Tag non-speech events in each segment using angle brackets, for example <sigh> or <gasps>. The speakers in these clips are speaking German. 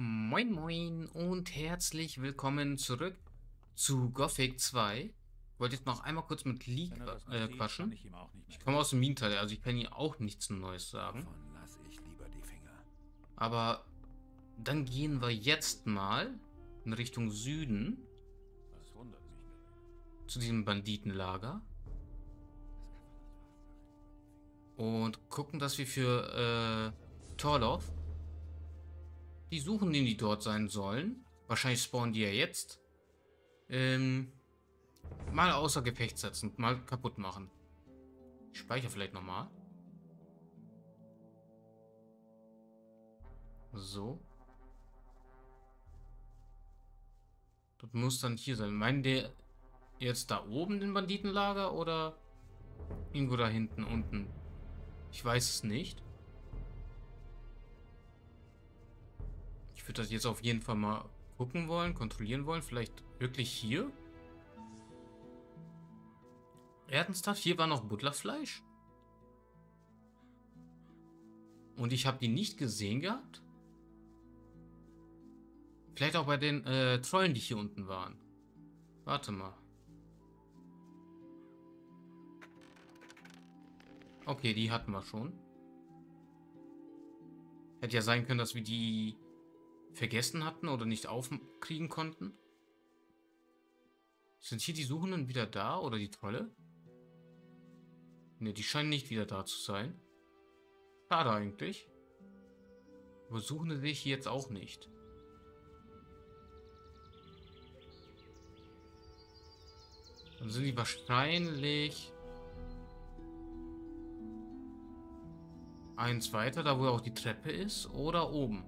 Moin moin und herzlich willkommen zurück zu Gothic 2. Ich wollte jetzt noch einmal kurz mit Lee äh, quatschen. ich Ich komme aus dem Minental, also ich kann hier auch nichts Neues sagen. Aber dann gehen wir jetzt mal in Richtung Süden zu diesem Banditenlager und gucken, dass wir für äh, Torloff die suchen, die dort sein sollen. Wahrscheinlich spawnen die ja jetzt. Ähm, mal außer Gefecht setzen, mal kaputt machen. Ich speichere vielleicht nochmal. So. Das muss dann hier sein. Meinen der jetzt da oben den Banditenlager oder irgendwo da hinten unten? Ich weiß es nicht. Würde das jetzt auf jeden Fall mal gucken wollen, kontrollieren wollen. Vielleicht wirklich hier? Ernsthaft? Hier war noch Butlerfleisch? Und ich habe die nicht gesehen gehabt? Vielleicht auch bei den äh, Trollen, die hier unten waren. Warte mal. Okay, die hatten wir schon. Hätte ja sein können, dass wir die vergessen hatten oder nicht aufkriegen konnten. Sind hier die Suchenden wieder da oder die Trolle? Ne, die scheinen nicht wieder da zu sein. Schade eigentlich. Aber Suchende sehe ich jetzt auch nicht. Dann sind die wahrscheinlich eins weiter, da wo auch die Treppe ist, oder oben.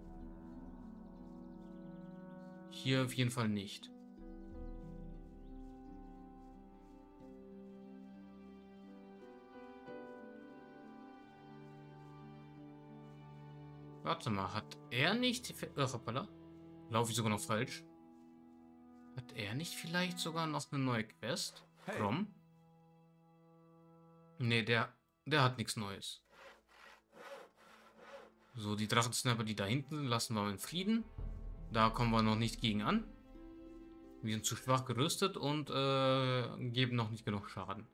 Hier auf jeden Fall nicht. Warte mal, hat er nicht... Äh, hoppala. Laufe ich sogar noch falsch? Hat er nicht vielleicht sogar noch eine neue Quest? Hey. Grom? Nee, der, der hat nichts Neues. So, die Drachensniper, die da hinten sind, lassen wir mal in Frieden. Da kommen wir noch nicht gegen an. Wir sind zu schwach gerüstet und äh, geben noch nicht genug Schaden.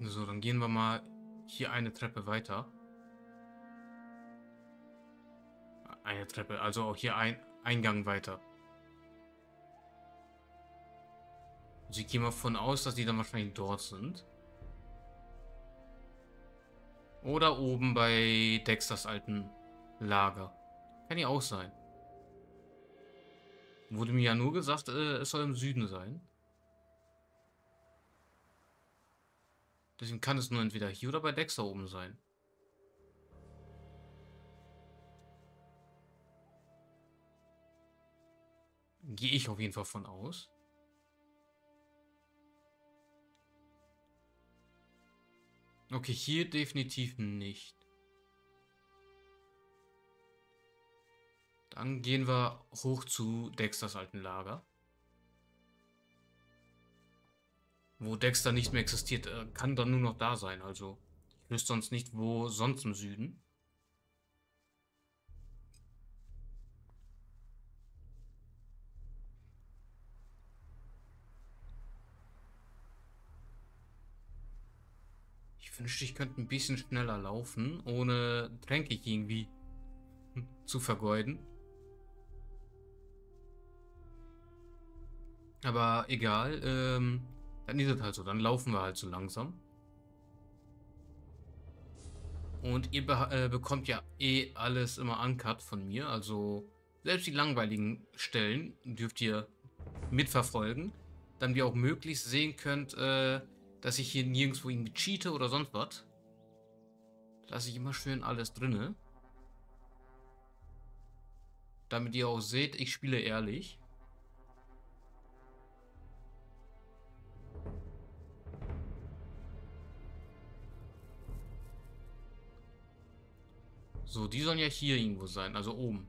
So, dann gehen wir mal hier eine Treppe weiter. Eine Treppe, also auch hier ein Eingang weiter. Also ich gehe mal von aus, dass die dann wahrscheinlich dort sind. Oder oben bei Dexters alten Lager. Kann ja auch sein. Wurde mir ja nur gesagt, äh, es soll im Süden sein. Deswegen kann es nur entweder hier oder bei Dexter oben sein. Gehe ich auf jeden Fall von aus. Okay, hier definitiv nicht. Dann gehen wir hoch zu Dexters alten Lager. Wo Dexter nicht mehr existiert, äh, kann dann nur noch da sein. Also, ich wüsste sonst nicht, wo sonst im Süden. Wünschte, ich könnte ein bisschen schneller laufen, ohne Tränke irgendwie zu vergeuden. Aber egal, ähm, dann ist es halt so. Dann laufen wir halt so langsam. Und ihr beh- äh, bekommt ja eh alles immer uncut von mir. Also selbst die langweiligen Stellen dürft ihr mitverfolgen. Damit ihr auch möglichst sehen könnt, äh, dass ich hier nirgendwo irgendwie cheate oder sonst was. Lasse ich immer schön alles drinne. Damit ihr auch seht, ich spiele ehrlich. So, die sollen ja hier irgendwo sein, also oben.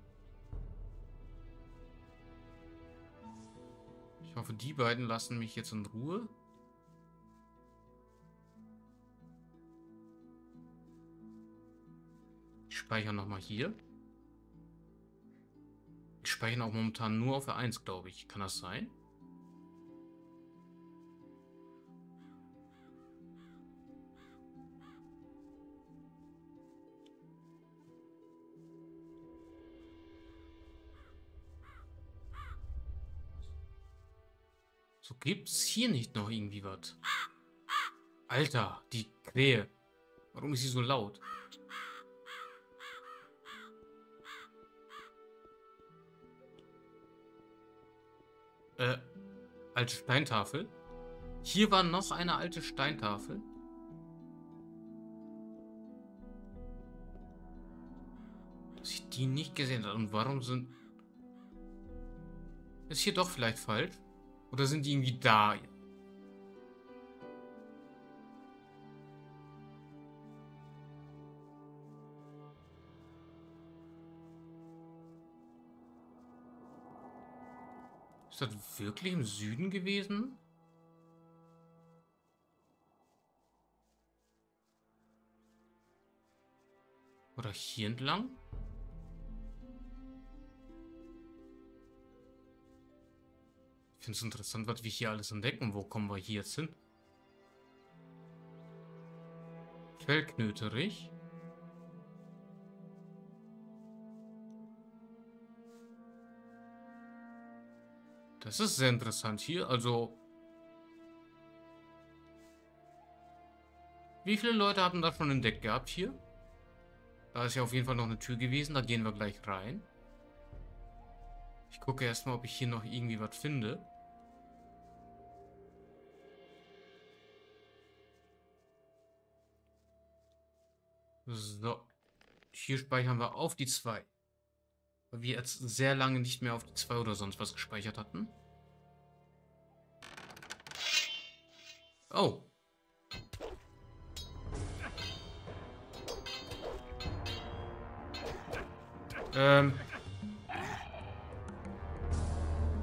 Ich hoffe, die beiden lassen mich jetzt in Ruhe. Speichere nochmal hier. Ich speichere auch momentan nur auf der 1, glaube ich. Kann das sein? So gibt's hier nicht noch irgendwie was. Alter, die Krähe. Warum ist sie so laut? Äh, alte Steintafel. Hier war noch eine alte Steintafel. Dass ich die nicht gesehen habe. Und warum sind... Ist hier doch vielleicht falsch? Oder sind die irgendwie da? Das wirklich im Süden gewesen? Oder hier entlang? Ich finde es interessant, was wir hier alles entdecken. Wo kommen wir hier jetzt hin? Quellknöterich. Das ist sehr interessant hier. Also... Wie viele Leute haben das schon entdeckt gehabt hier? Da ist ja auf jeden Fall noch eine Tür gewesen. Da gehen wir gleich rein. Ich gucke erstmal, ob ich hier noch irgendwie was finde. So. Hier speichern wir auf die 2. Weil wir jetzt sehr lange nicht mehr auf die 2 oder sonst was gespeichert hatten. Oh. Ähm.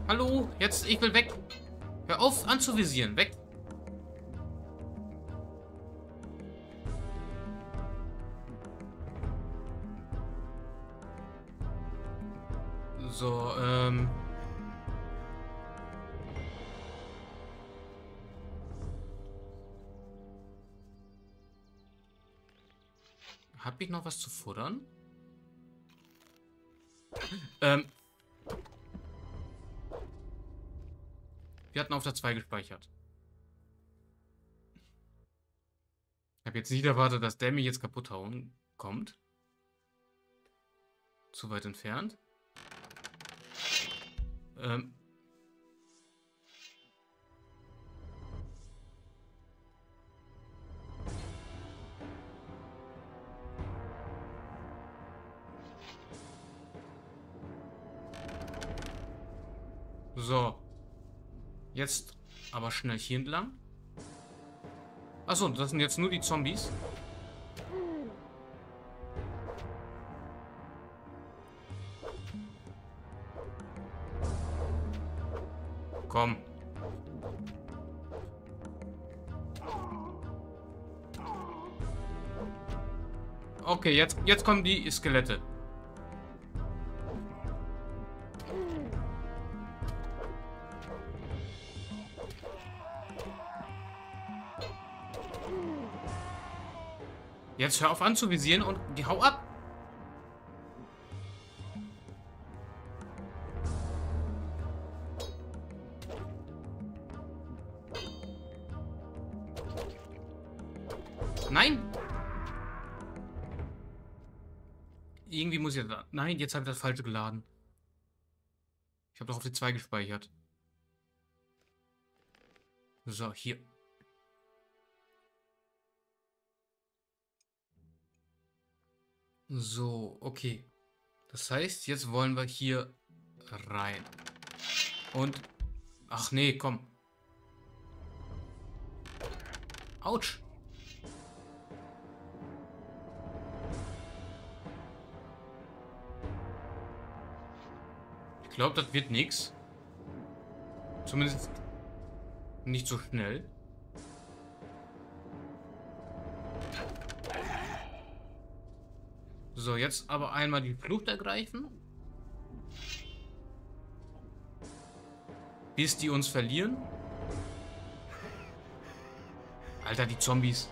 Hallo, jetzt, ich will weg. Hör auf anzuvisieren, weg. Hab ich noch was zu futtern? Ähm... Wir hatten auf der 2 gespeichert. Ich habe jetzt nicht erwartet, dass der mich jetzt kaputt hauen kommt. Zu weit entfernt. Ähm. So. Jetzt aber schnell hier entlang. Achso, das sind jetzt nur die Zombies. Komm. Okay, jetzt, jetzt kommen die Skelette. Jetzt hör auf anzuvisieren und hau ab. Nein! Irgendwie muss ich da... Nein, jetzt habe ich das falsche geladen. Ich habe doch auf die 2 gespeichert. So, hier. So, okay. Das heißt, jetzt wollen wir hier rein. Und... Ach nee, komm. Autsch. Ich glaube, das wird nichts. Zumindest nicht so schnell. So, jetzt aber einmal die Flucht ergreifen. Bis die uns verlieren. Alter, die Zombies.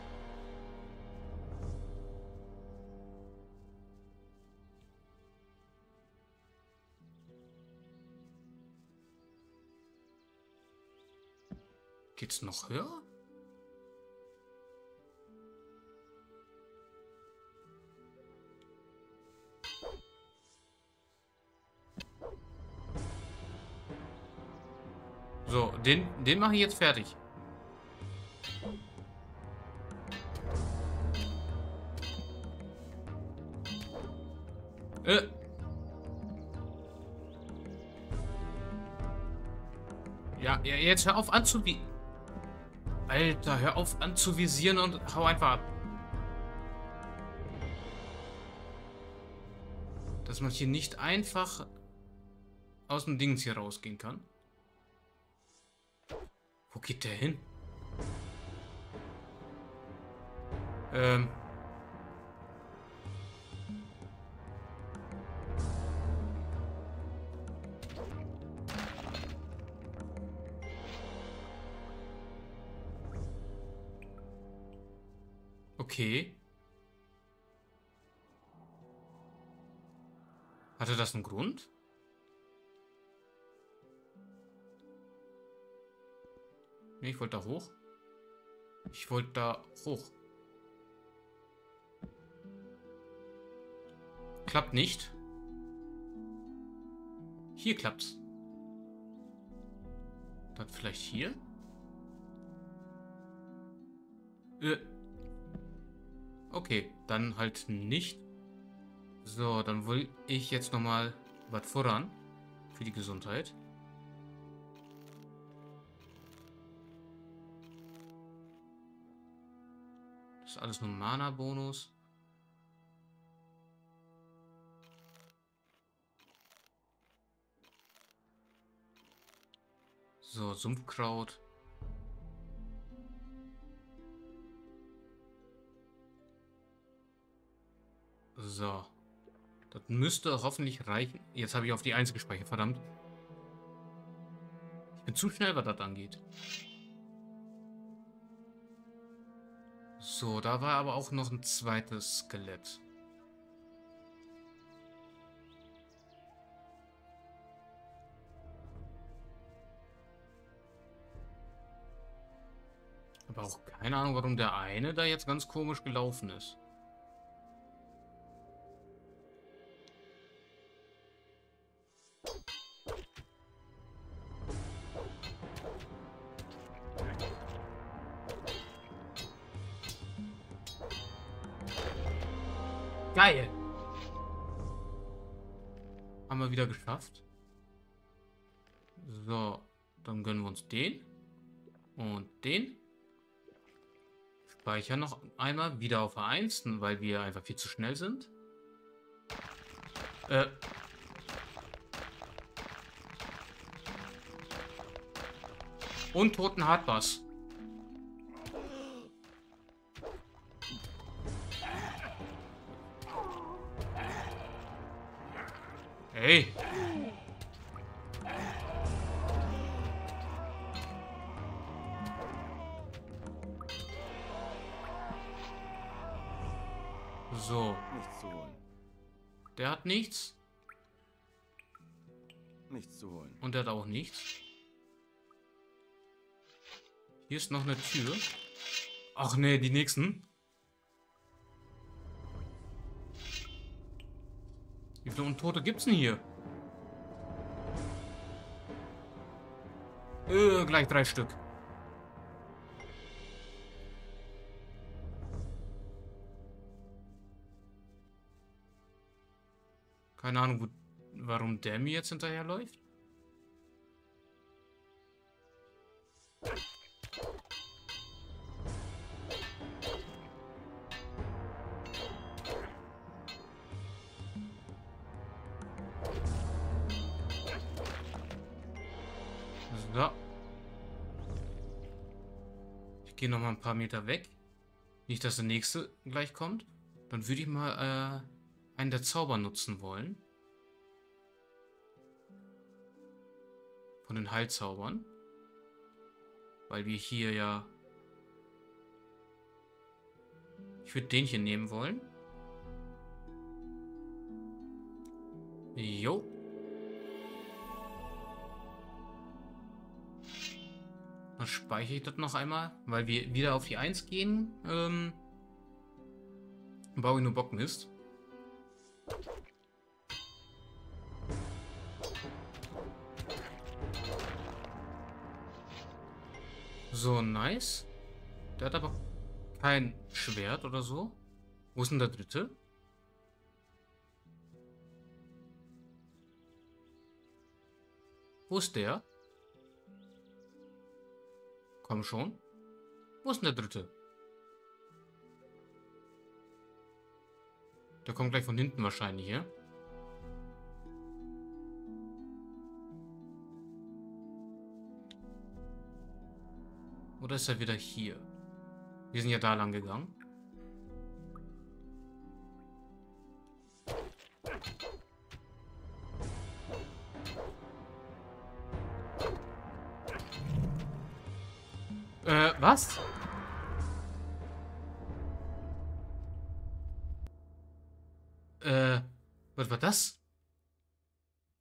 Geht's noch höher? Den, den mache ich jetzt fertig. Äh. Ja, ja, jetzt hör auf anzuvi... Alter, hör auf anzuvisieren und hau einfach ab. Dass man hier nicht einfach aus dem Dings hier rausgehen kann. Wo geht der hin? Ähm. Okay. Hatte das einen Grund? Nee, ich wollte da hoch. Ich wollte da hoch. Klappt nicht. Hier klappt's. Dann vielleicht hier? Äh. Okay, dann halt nicht. So, dann will ich jetzt nochmal was voran. Für die Gesundheit. Ist alles nur Mana-Bonus. So, Sumpfkraut. So. Das müsste hoffentlich reichen. Jetzt habe ich auf die 1 gespeichert, verdammt. Ich bin zu schnell, was das angeht. So, da war aber auch noch ein zweites Skelett. Aber auch keine Ahnung, warum der eine da jetzt ganz komisch gelaufen ist. Und den. Speichern noch einmal wieder auf A1, weil wir einfach viel zu schnell sind. Äh. Und toten Hardbass. Hey. Nichts. Nichts zu holen. Und der hat auch nichts. Hier ist noch eine Tür. Ach nee, die nächsten. Wie viele Untote gibt's denn hier? Äh, gleich drei Stück. Keine Ahnung, wo, warum der mir jetzt hinterherläuft. So. Ich gehe noch mal ein paar Meter weg. Nicht, dass der nächste gleich kommt. Dann würde ich mal einen der Zauber nutzen wollen. Von den Heilzaubern. Weil wir hier ja... Ich würde den hier nehmen wollen. Jo. Dann speichere ich das noch einmal, weil wir wieder auf die 1 gehen. Ähm, baue ich nur Bockmist. So, nice. Der hat aber kein Schwert oder so. Wo ist denn der dritte? Wo ist der? Komm schon. Wo ist denn der dritte? Der kommt gleich von hinten wahrscheinlich, ja? Oder ist er wieder hier? Wir sind ja da lang gegangen. Äh, was? Äh, was war das?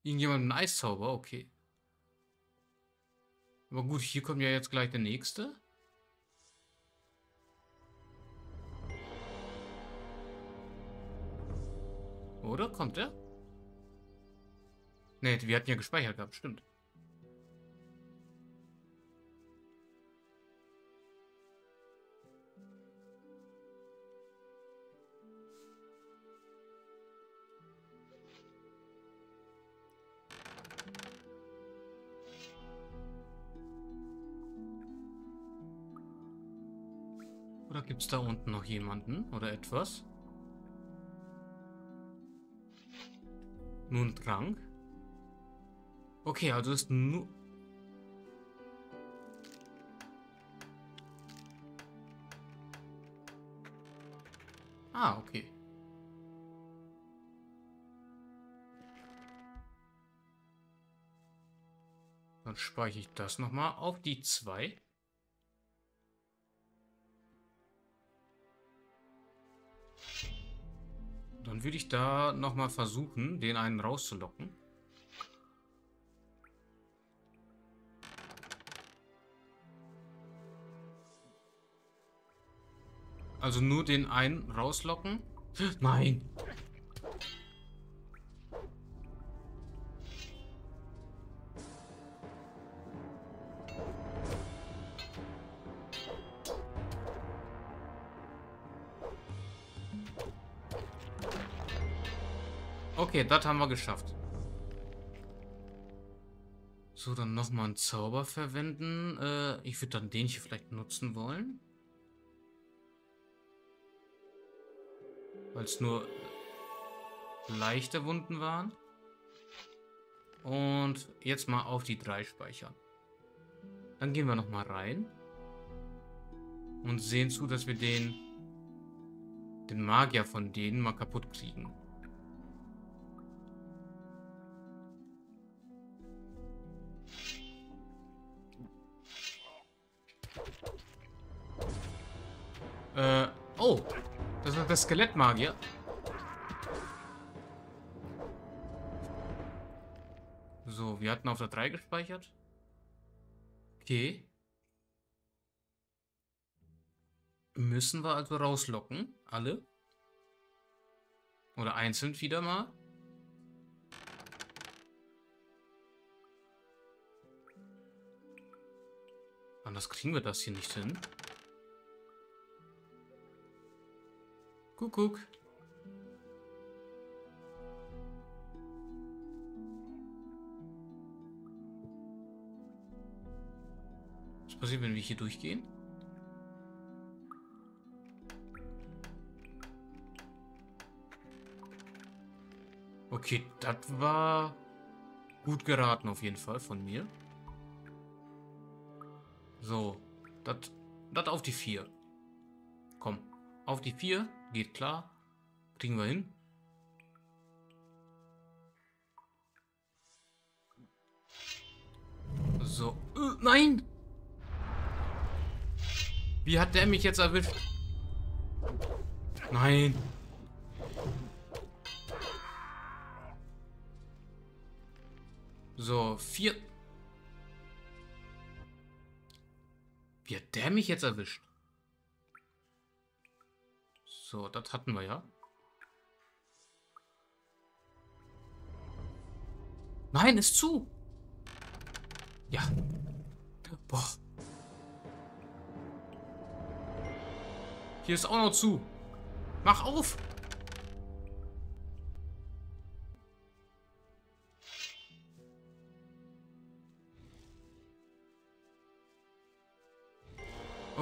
Irgendjemand ein Eiszauber? Okay. Aber gut, hier kommt ja jetzt gleich der nächste. Oder? Kommt der? Ne, wir hatten ja gespeichert gehabt, stimmt. Da unten noch jemanden oder etwas? Nun Trank? Okay, also ist nur... Ah, okay. Dann speichere ich das nochmal auf die 2. Dann würde ich da nochmal versuchen, den einen rauszulocken. Also nur den einen rauslocken. <gasps> Nein. Das haben wir geschafft. So, dann nochmal einen Zauber verwenden. Äh, ich würde dann den hier vielleicht nutzen wollen. Weil es nur leichte Wunden waren. Und jetzt mal auf die 3 speichern. Dann gehen wir nochmal rein. Und sehen zu, dass wir den, den Magier von denen mal kaputt kriegen. Äh, oh. Das ist der Skelettmagier. So, wir hatten auf der 3 gespeichert. Okay. Müssen wir also rauslocken. Alle. Oder einzeln wieder mal. Anders kriegen wir das hier nicht hin. Kuckuck. Was passiert, wenn wir hier durchgehen? Okay, das war gut geraten auf jeden Fall von mir. So, das auf die 4. Komm, auf die 4 geht klar. Kriegen wir hin. So. Äh, nein! Wie hat der mich jetzt erwischt? Nein. So, vier. Wie hat der mich jetzt erwischt? So, das hatten wir ja. Nein, ist zu. Ja. Boah. Hier ist auch noch zu. Mach auf.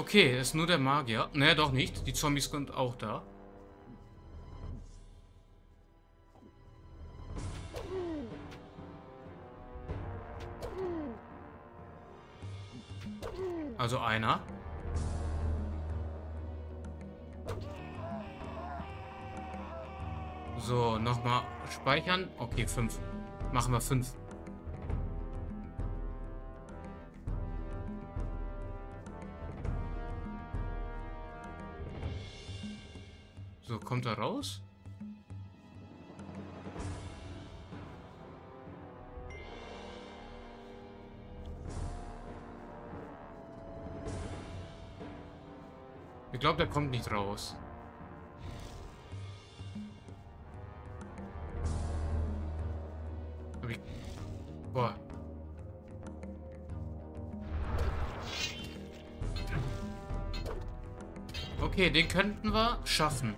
Okay, ist nur der Magier. Ne, doch nicht. Die Zombies sind auch da. Also einer. So, nochmal speichern. Okay, fünf. Machen wir fünf. Kommt er raus? Ich glaube, der kommt nicht raus. Okay, den könnten wir schaffen.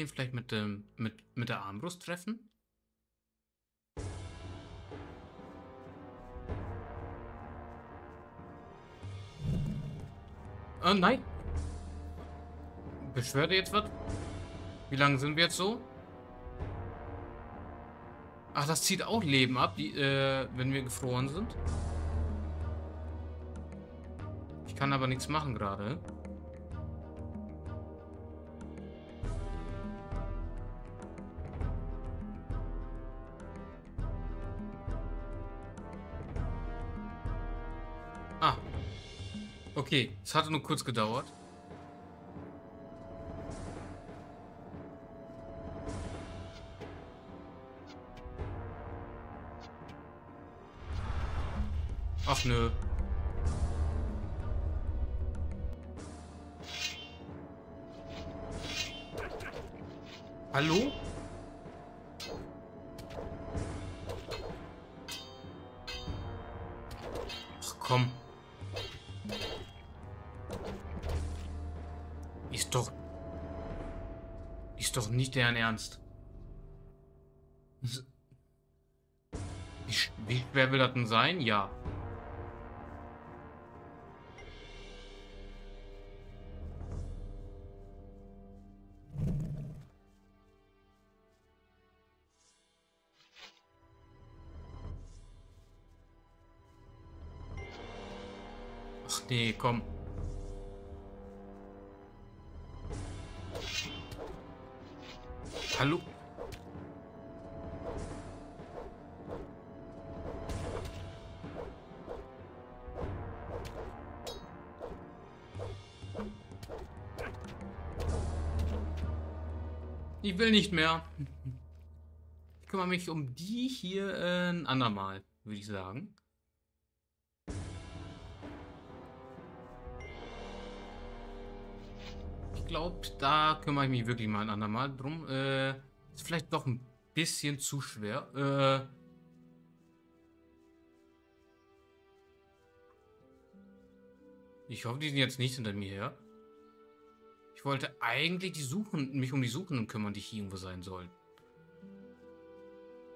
Den vielleicht mit, dem, mit, mit der Armbrust treffen? Oh nein. Beschwerde jetzt was? Wie lange sind wir jetzt so? Ach, das zieht auch Leben ab, die, äh, wenn wir gefroren sind. Ich kann aber nichts machen gerade. Okay, es hatte nur kurz gedauert. Ach nö. Hallo? Nicht deren Ernst. Wie, wie schwer will das denn sein? Ja. Ach nee, komm. Hallo? Ich will nicht mehr. Ich kümmere mich um die hier äh, ein andermal, würde ich sagen. Glaube, da kümmere ich mich wirklich mal ein andermal drum. Äh, ist vielleicht doch ein bisschen zu schwer. Äh, ich hoffe, die sind jetzt nicht hinter mir her. Ich wollte eigentlich die Suchen, mich um die Suchenden kümmern, die hier irgendwo sein sollen.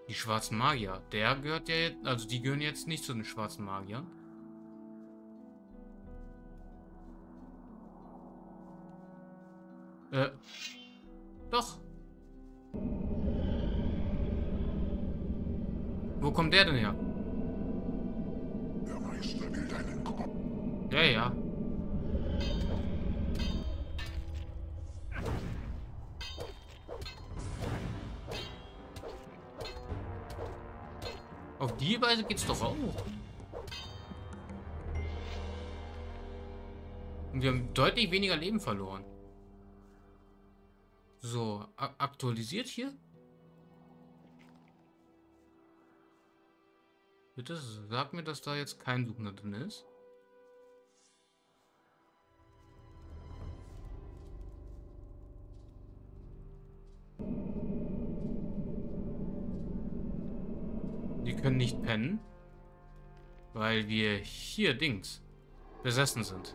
Die schwarzen Magier. Der gehört ja jetzt, also die gehören jetzt nicht zu den schwarzen Magiern. Äh. Doch. Wo kommt der denn her? Der Meister will deinen Kopf. Ja, ja. Auf die Weise geht's doch auch. Und wir haben deutlich weniger Leben verloren. So, aktualisiert hier. Bitte sag mir, dass da jetzt kein Suchender drin ist. Die können nicht pennen, weil wir hier Dings besessen sind.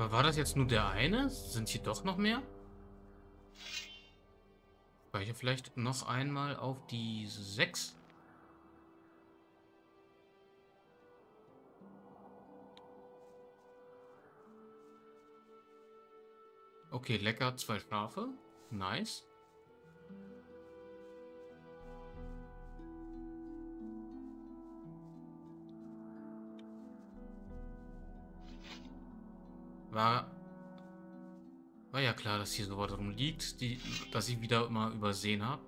Aber war das jetzt nur der eine? Sind hier doch noch mehr? Speicher vielleicht noch einmal auf die 6. Okay, lecker, zwei Schafe. Nice. War, war ja klar, dass hier so was rumliegt, die, dass ich wieder mal übersehen habe.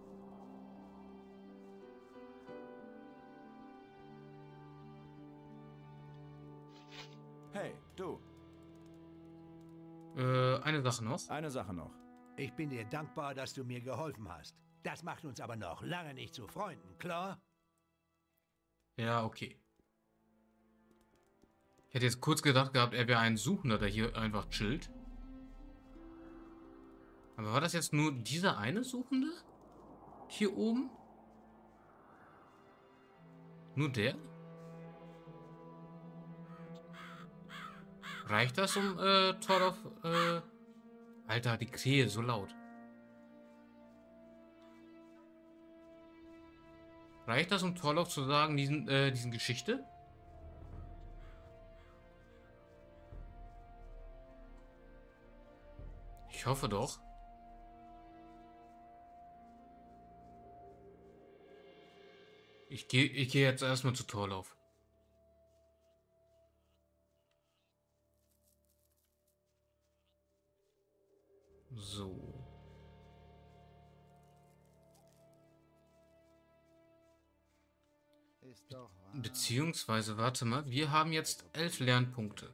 Hey, du. Äh, eine Sache noch. Eine Sache noch. Ich bin dir dankbar, dass du mir geholfen hast. Das macht uns aber noch lange nicht zu Freunden, klar? Ja, okay. Ich hätte jetzt kurz gedacht gehabt, er wäre ein Suchender, der hier einfach chillt. Aber war das jetzt nur dieser eine Suchende? Hier oben? Nur der? Reicht das, um äh, Torloff... Äh Alter, die Krähe so laut. Reicht das, um Torloff zu sagen, diesen, äh, diesen Geschichte? Ich hoffe doch. Ich gehe ich geh jetzt erstmal zu Torlauf. So. Beziehungsweise, warte mal, wir haben jetzt elf Lernpunkte.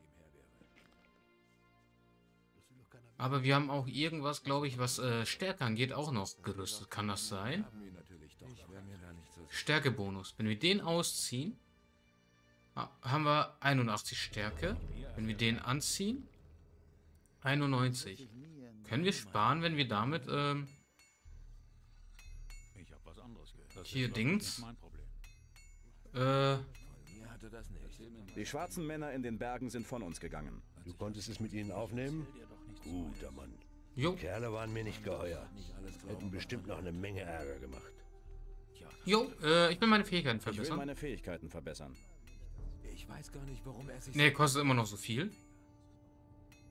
Aber wir haben auch irgendwas, glaube ich, was äh, Stärke angeht, auch noch gerüstet. Kann das sein? Stärkebonus. Wenn wir den ausziehen, haben wir 81 Stärke. Wenn wir den anziehen, 91. Können wir sparen, wenn wir damit ähm, hier Dings äh, die schwarzen Männer in den Bergen sind von uns gegangen. Du konntest es mit ihnen aufnehmen? Guter Mann. Jo. Die Kerle waren mir nicht geheuer. Hätten bestimmt noch eine Menge Ärger gemacht. Jo, äh, ich will meine Fähigkeiten verbessern. Ich will meine Fähigkeiten verbessern. Ich weiß gar nicht, warum er sich... Nee, kostet immer noch so viel.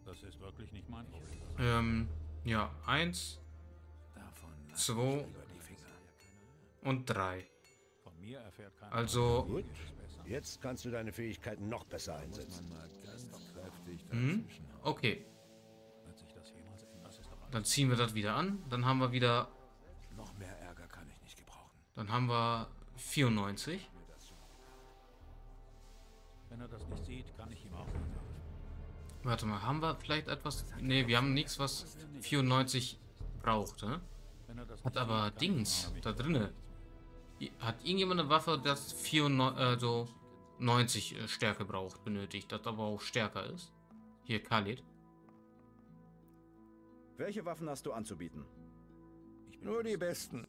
Das ist wirklich nicht mein Problem. Ähm, ja, eins, zwei und drei. Also... Gut, jetzt kannst du deine Fähigkeiten noch besser einsetzen. Mhm. Okay. Dann ziehen wir das wieder an. Dann haben wir wieder... Noch mehr Ärger kann ich nicht gebrauchen. Dann haben wir 94. Wenn er das nicht sieht, kann ich ihm auch Warte mal, haben wir vielleicht etwas... Ne, wir haben nichts, was 94 braucht, ne? Hat aber Dings da drinne. Hat irgendjemand eine Waffe, das 94, also 90 äh, Stärke braucht, benötigt, das aber auch stärker ist? Hier, Khalid. Welche Waffen hast du anzubieten? Nur die besten.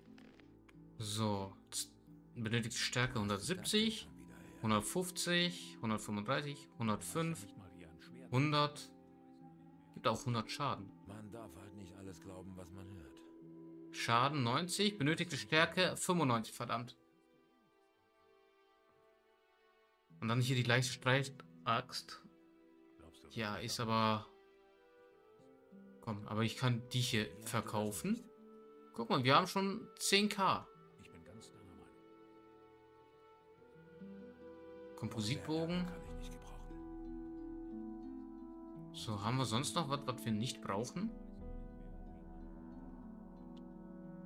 So, benötigt Stärke 170, 150, 135, 105, 100. Gibt auch 100 Schaden. Man darf halt nicht alles glauben, was man hört. Schaden 90, benötigte Stärke 95, verdammt. Und dann hier die leichte Streitaxt. Ja, ist aber Komm, aber ich kann die hier verkaufen. Guck mal, wir haben schon 10k. Ich bin ganz deiner Meinung. Kompositbogen. So, haben wir sonst noch was, was wir nicht brauchen?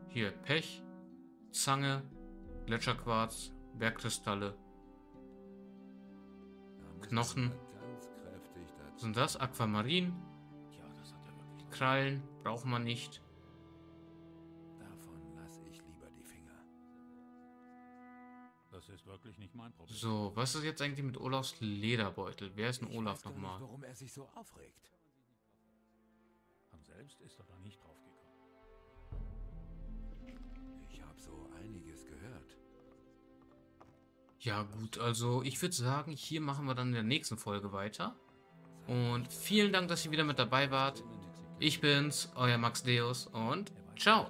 Hier, Pech, Zange, Gletscherquarz, Bergkristalle, Knochen. Dazu. sind das? Aquamarin, Krallen, brauchen wir nicht. Davon lasse ich lieber die Finger. Das ist wirklich nicht mein Problem. So, was ist jetzt eigentlich mit Olafs Lederbeutel? Wer ist ein Ich Olaf nochmal? Nicht, warum er sich so aufregt. Von selbst ist er da nicht drauf gekommen. Ich habe so einiges gehört. Ja gut, also ich würde sagen, hier machen wir dann in der nächsten Folge weiter. Und vielen Dank, dass ihr wieder mit dabei wart. Ich bin's, euer Max Deus und ciao.